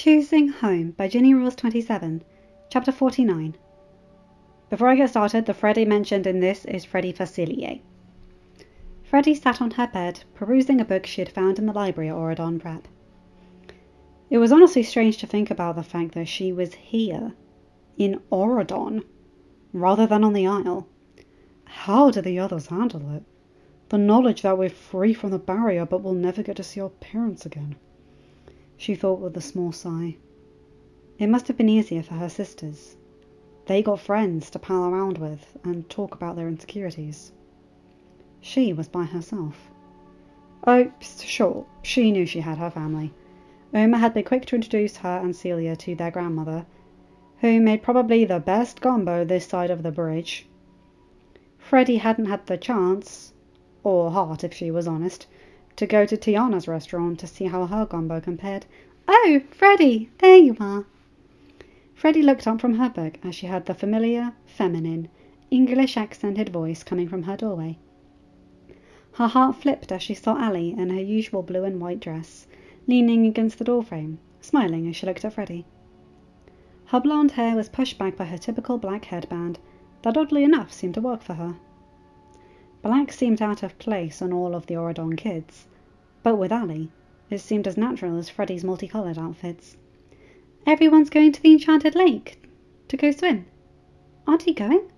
Choosing Home by Ginny Rules 27, Chapter 49. Before I get started, the Freddie mentioned in this is Freddie Facilier. Freddie sat on her bed, perusing a book she had found in the library at Auradon Prep. It was honestly strange to think about the fact that she was here, in Auradon, rather than on the Isle. How did the others handle it? The knowledge that we're free from the barrier but will never get to see our parents again. She thought with a small sigh. It must have been easier for her sisters. They got friends to pal around with and talk about their insecurities. She was by herself. Oh, sure, she knew she had her family. Oma had been quick to introduce her and Celia to their grandmother, who made probably the best gumbo this side of the bridge. Freddie hadn't had the chance, or heart if she was honest, to go to Tiana's restaurant to see how her gumbo compared. Oh, Freddie, there you are. Freddie looked up from her book as she heard the familiar, feminine, English accented voice coming from her doorway. Her heart flipped as she saw Allie in her usual blue and white dress, leaning against the doorframe, smiling as she looked at Freddie. Her blonde hair was pushed back by her typical black headband that oddly enough seemed to work for her. Black seemed out of place on all of the Auradon kids, but with Allie, it seemed as natural as Freddie's multicoloured outfits. Everyone's going to the Enchanted Lake to go swim. Aren't you going?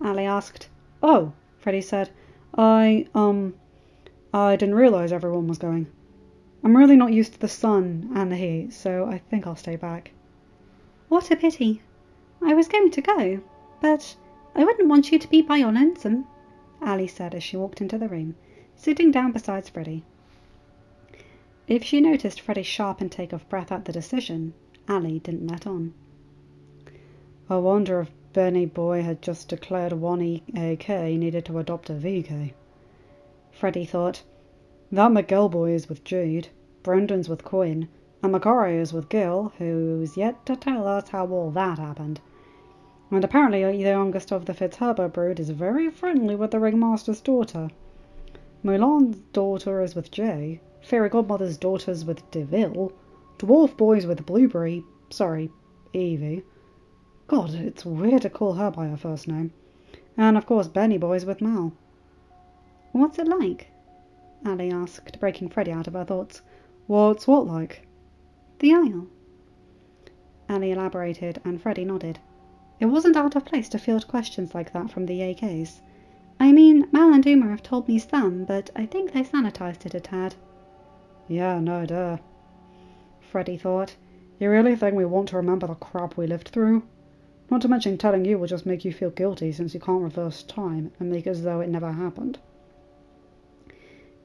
Allie asked. Oh, Freddie said. I, um, I didn't realise everyone was going. I'm really not used to the sun and the heat, so I think I'll stay back. What a pity. I was going to go, but I wouldn't want you to be by your lonesome, Allie said as she walked into the room, sitting down beside Freddie. If she noticed Freddie's sharp intake of breath at the decision, Allie didn't let on. I wonder if Benny Boy had just declared one AK needed to adopt a VK. Freddie thought. That Miguel boy is with Jude, Brendan's with Quinn, and Macari is with Gil, who's yet to tell us how all that happened. And apparently uh, the youngest of the Fitzherbert brood is very friendly with the ringmaster's daughter. Mulan's daughter is with Jay, Fairy Godmother's daughter's with De Vil, Dwarf boy's with Blueberry, sorry, Evie. God, it's weird to call her by her first name. And of course Benny boy's with Mal. What's it like? Allie asked, breaking Freddie out of her thoughts. What's what like? The Isle. Allie elaborated, and Freddie nodded. It wasn't out of place to field questions like that from the AKs. I mean, Mal and Uma have told me some, but I think they sanitized it a tad. Yeah, no duh. Freddie thought. You really think we want to remember the crap we lived through? Not to mention telling you will just make you feel guilty since you can't reverse time and make as though it never happened.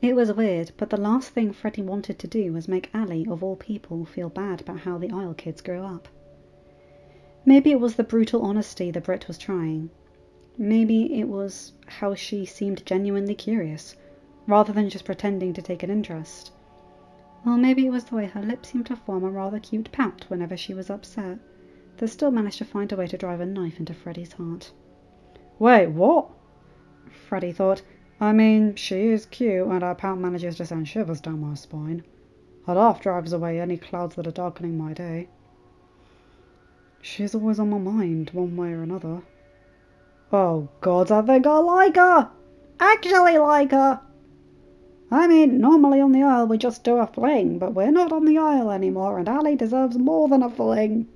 It was weird, but the last thing Freddie wanted to do was make Allie, of all people, feel bad about how the Isle kids grew up. Maybe it was the brutal honesty the Brit was trying. Maybe it was how she seemed genuinely curious, rather than just pretending to take an interest. Or maybe it was the way her lips seemed to form a rather cute pout whenever she was upset, that still managed to find a way to drive a knife into Freddie's heart. Wait, what? Freddie thought. I mean, she is cute, and her pout manages to send shivers down my spine. Her laugh drives away any clouds that are darkening my day. She's always on my mind, one way or another. Oh god, I think I like her! Actually like her! I mean, normally on the Isle we just do a fling, but we're not on the Isle anymore, and Allie deserves more than a fling.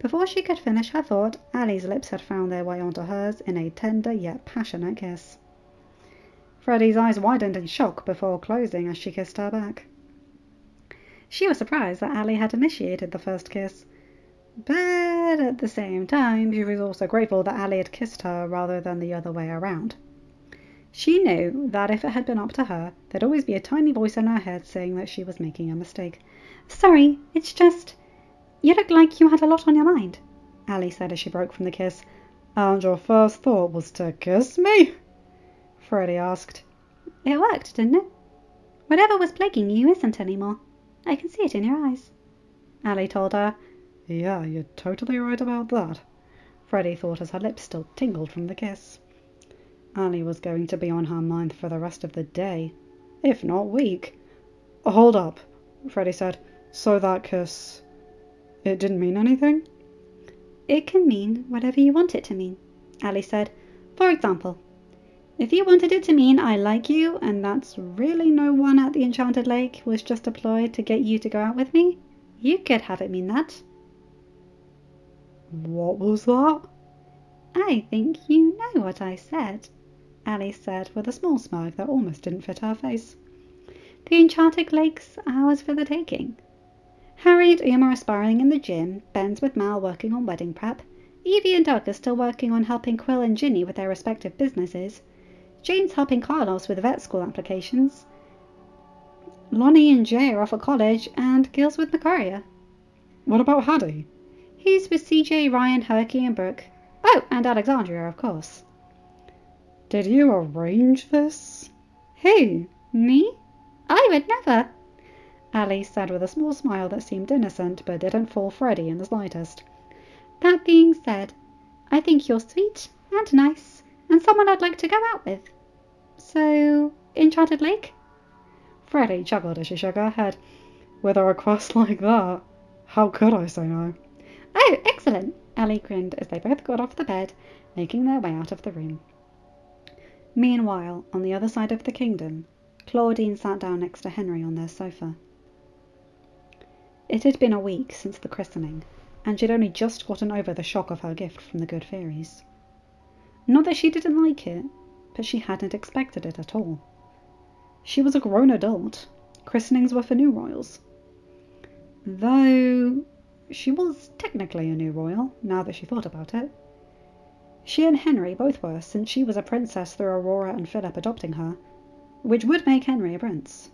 Before she could finish her thought, Allie's lips had found their way onto hers in a tender yet passionate kiss. Freddie's eyes widened in shock before closing as she kissed her back. She was surprised that Allie had initiated the first kiss, but at the same time she was also grateful that Allie had kissed her rather than the other way around. She knew that if it had been up to her, there'd always be a tiny voice in her head saying that she was making a mistake. Sorry, it's just. You look like you had a lot on your mind, Allie said as she broke from the kiss. And your first thought was to kiss me? Freddie asked. It worked, didn't it? Whatever was plaguing you isn't anymore. I can see it in your eyes. Allie told her. Yeah, you're totally right about that. Freddie thought as her lips still tingled from the kiss. Allie was going to be on her mind for the rest of the day, if not week. Hold up, Freddie said. So that kiss, It didn't mean anything? It can mean whatever you want it to mean, Allie said. For example, if you wanted it to mean I like you and that's really no one at the Enchanted Lake was just a ploy to get you to go out with me, you could have it mean that. What was that? I think you know what I said, Allie said with a small smirk that almost didn't fit her face. The Enchanted Lake's ours for the taking. Harry and Uma are sparring in the gym, Ben's with Mal working on wedding prep, Evie and Doug are still working on helping Quill and Ginny with their respective businesses, Jane's helping Carlos with vet school applications. Lonnie and Jay are off at college, and Gil's with Macaria. What about Haddie? He's with CJ, Ryan, Herky, and Brooke. Oh, and Alexandria, of course. Did you arrange this? Who? Me? I would never. Allie said with a small smile that seemed innocent but didn't fool Freddie in the slightest. That being said, I think you're sweet and nice and someone I'd like to go out with. So, Enchanted Lake? Freddie chuckled as she shook her head. With a request like that, how could I say no? Oh, excellent! Ellie grinned as they both got off the bed, making their way out of the room. Meanwhile, on the other side of the kingdom, Claudine sat down next to Henry on their sofa. It had been a week since the christening, and she'd only just gotten over the shock of her gift from the good fairies. Not that she didn't like it, but she hadn't expected it at all. She was a grown adult. Christenings were for new royals. Though she was technically a new royal, now that she thought about it. She and Henry both were, since she was a princess through Aurora and Philip adopting her, which would make Henry a prince.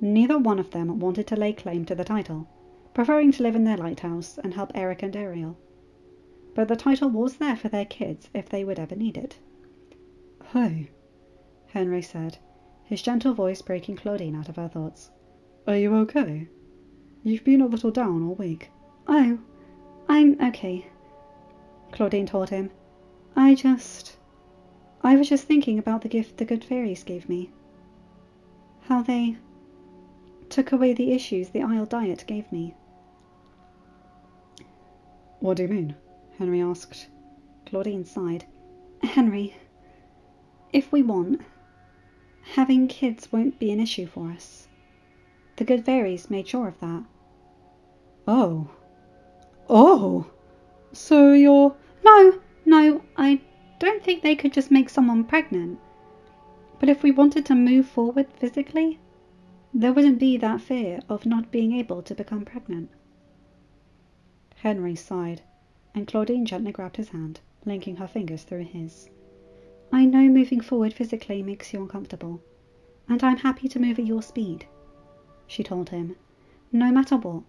Neither one of them wanted to lay claim to the title, preferring to live in their lighthouse and help Eric and Ariel but the title was there for their kids if they would ever need it. Hey, Henry said, his gentle voice breaking Claudine out of her thoughts. Are you okay? You've been a little down all week. Oh, I'm okay, Claudine told him. I just. I was just thinking about the gift the good fairies gave me. How they took away the issues the Isle diet gave me. What do you mean? Henry asked. Claudine sighed. Henry, if we want, having kids won't be an issue for us. The good fairies made sure of that. Oh. Oh! So you're. No, no, I don't think they could just make someone pregnant. But if we wanted to move forward physically, there wouldn't be that fear of not being able to become pregnant. Henry sighed and Claudine gently grabbed his hand, linking her fingers through his. I know moving forward physically makes you uncomfortable, and I'm happy to move at your speed, she told him. No matter what,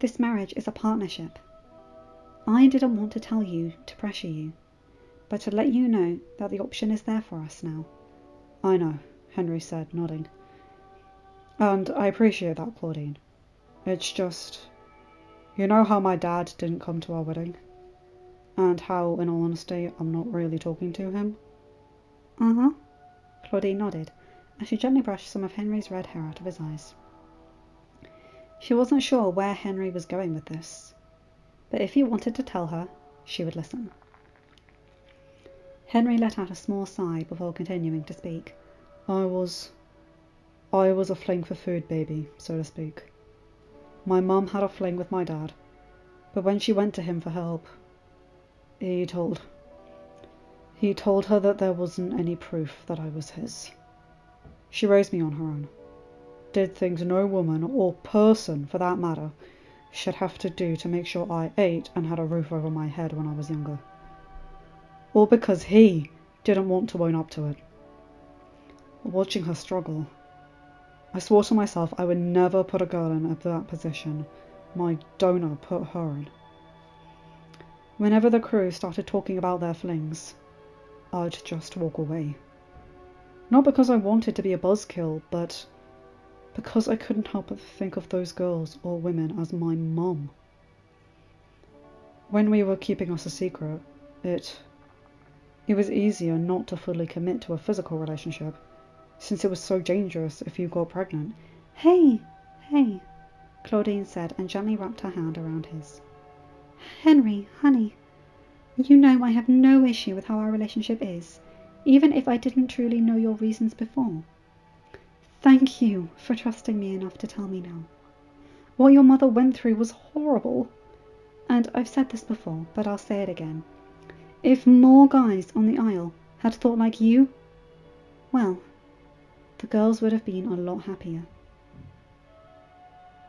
this marriage is a partnership. I didn't want to tell you to pressure you, but to let you know that the option is there for us now. I know, Henry said, nodding. And I appreciate that, Claudine. It's just. You know how my dad didn't come to our wedding? and how, in all honesty, I'm not really talking to him. Uh huh. Claudine nodded as she gently brushed some of Henry's red hair out of his eyes. She wasn't sure where Henry was going with this, but if he wanted to tell her, she would listen. Henry let out a small sigh before continuing to speak. I was. I was a fling for food baby, so to speak. My mum had a fling with my dad, but when she went to him for help, he told he told her that there wasn't any proof that I was his. She raised me on her own. Did things no woman, or person for that matter, should have to do to make sure I ate and had a roof over my head when I was younger. All because he didn't want to own up to it. Watching her struggle, I swore to myself I would never put a girl in that position my donor put her in. Whenever the crew started talking about their flings, I'd just walk away. Not because I wanted to be a buzzkill, but because I couldn't help but think of those girls or women as my mum. When we were keeping us a secret, it it was easier not to fully commit to a physical relationship, since it was so dangerous if you got pregnant. Hey, hey, Claudine said and gently wrapped her hand around his. Henry, honey, you know I have no issue with how our relationship is, even if I didn't truly know your reasons before. Thank you for trusting me enough to tell me now. What your mother went through was horrible. And I've said this before, but I'll say it again. If more guys on the Isle had thought like you, well, the girls would have been a lot happier.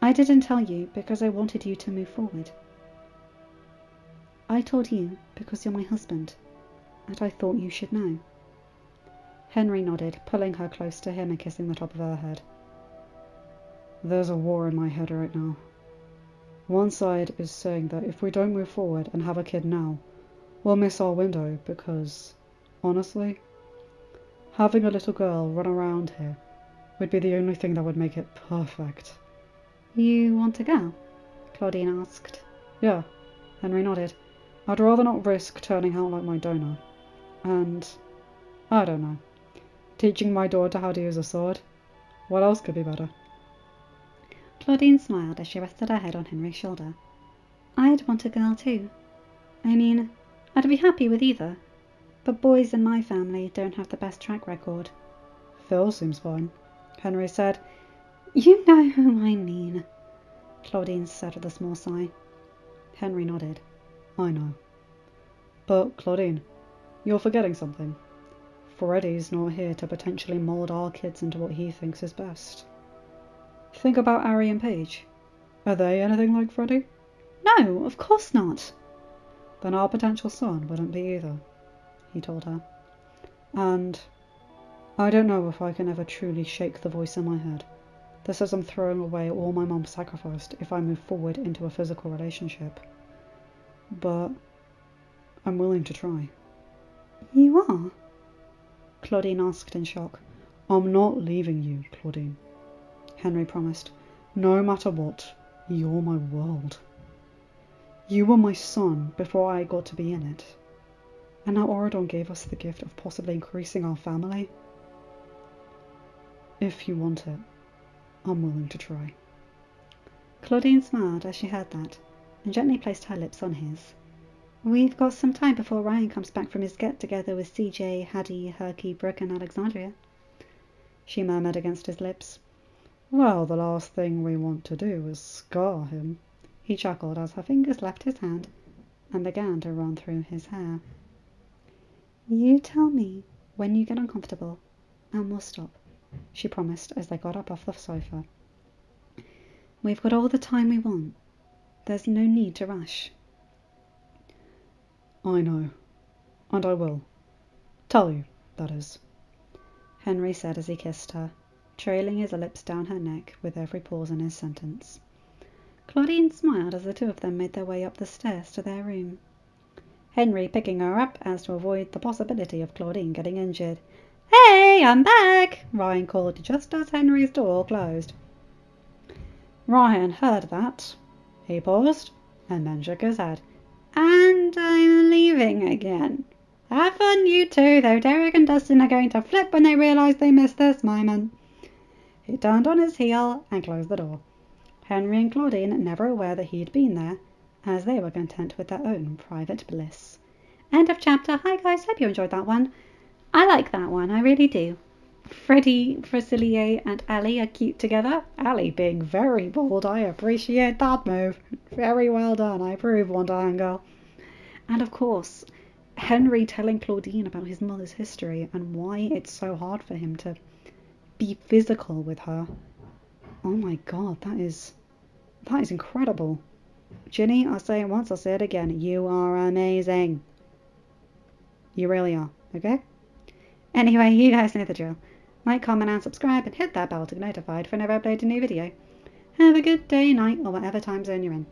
I didn't tell you because I wanted you to move forward. I told you because you're my husband, and I thought you should know. Henry nodded, pulling her close to him and kissing the top of her head. There's a war in my head right now. One side is saying that if we don't move forward and have a kid now, we'll miss our window because, honestly, having a little girl run around here would be the only thing that would make it perfect. You want a girl? Claudine asked. Yeah, Henry nodded. I'd rather not risk turning out like my donor. And, I don't know, teaching my daughter how to use a sword. What else could be better? Claudine smiled as she rested her head on Henry's shoulder. I'd want a girl too. I mean, I'd be happy with either. But boys in my family don't have the best track record. Phil seems fine, Henry said. You know who I mean, Claudine said with a small sigh. Henry nodded. I know. But, Claudine, you're forgetting something. Freddy's not here to potentially mold our kids into what he thinks is best. Think about Ari and Paige. Are they anything like Freddy? No, of course not. Then our potential son wouldn't be either, he told her. And I don't know if I can ever truly shake the voice in my head that says I'm throwing away all my mom sacrificed if I move forward into a physical relationship. But I'm willing to try. You are? Claudine asked in shock. I'm not leaving you, Claudine. Henry promised. No matter what, you're my world. You were my sun before I got to be in it. And now Auradon gave us the gift of possibly increasing our family. If you want it, I'm willing to try. Claudine smiled as she heard that, and gently placed her lips on his. We've got some time before Ryan comes back from his get-together with CJ, Haddie, Herky, Brooke and Alexandria, she murmured against his lips. Well, the last thing we want to do is scar him. He chuckled as her fingers left his hand and began to run through his hair. You tell me when you get uncomfortable, and we'll stop, she promised as they got up off the sofa. We've got all the time we want. There's no need to rush. I know, and I will. Tell you, that is, Henry said as he kissed her trailing his lips down her neck with every pause in his sentence. Claudine smiled as the two of them made their way up the stairs to their room. Henry picking her up as to avoid the possibility of Claudine getting injured. Hey, I'm back! Ryan called just as Henry's door closed. Ryan heard that. He paused and then shook his head. And I'm leaving again. Have fun, you two, though Derek and Dustin are going to flip when they realise they missed this moment. He turned on his heel and closed the door. Henry and Claudine never aware that he had been there, as they were content with their own private bliss. End of chapter. Hi guys, hope you enjoyed that one. I like that one, I really do. Freddie, Facilier, and Allie are cute together. Allie being very bold, I appreciate that move. Very well done, I approve, Wonder Girl. And of course, Henry telling Claudine about his mother's history and why it's so hard for him to be physical with her. Oh my god, that is that is incredible. Ginny, I'll say it once, I'll say it again. You are amazing. You really are, okay? Anyway, you guys know the drill. Like, comment, and subscribe, and hit that bell to get notified whenever I upload a new video. Have a good day, night, or whatever time zone you're in.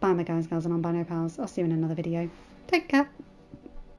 Bye, my guys, girls, and non-binary pals. I'll see you in another video. Take care.